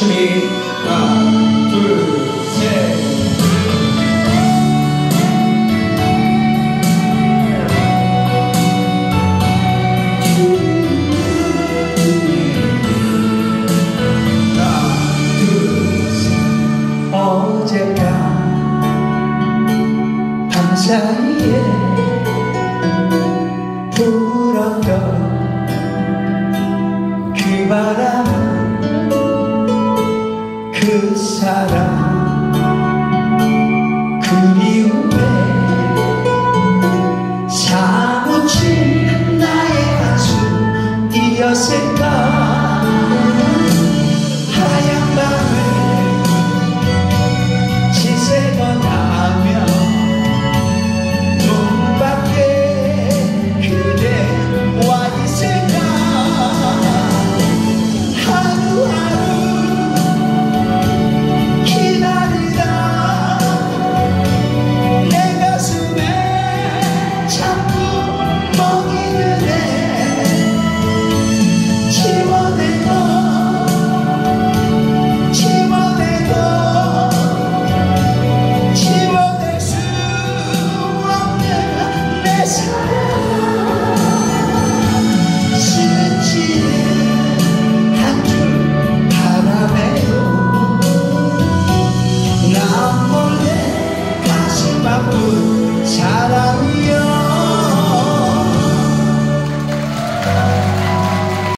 준비 하나 둘셋. 어제가 밤사이에 그 사람 acontece.